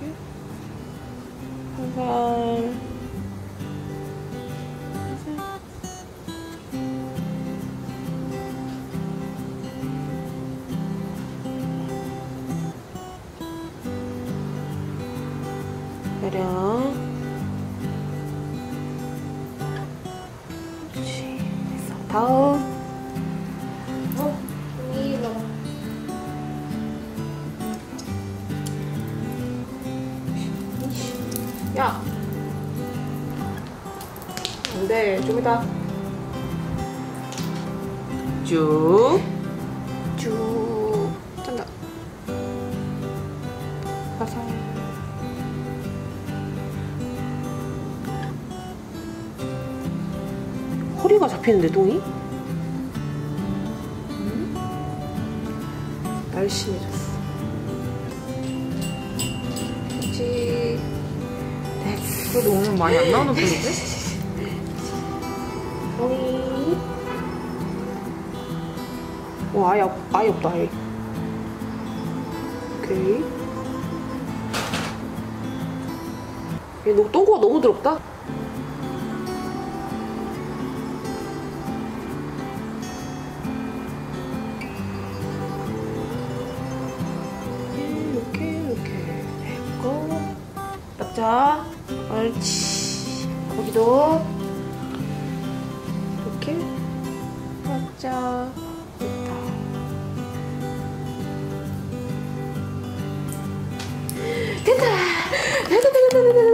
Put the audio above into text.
이렇게? 항상 내려 다음. 야. 안 돼. 좀 이따. 쭉. 쭉. 짠다. 가서. 허리가 잡히는데 똥이? 음? 날씬해졌어. 그래도 오늘 많이 안 나오는 편인데? 어이. 와, 아예, 없- 아예 없다, 아예. 오케이. 얘 너, 똥꼬가 너무 더럽다? 이렇게, 이렇게 해고 닦자. 옳지. 거기도. 이렇게. 됐다. 됐다. 됐다, 됐다, 됐다, 됐다,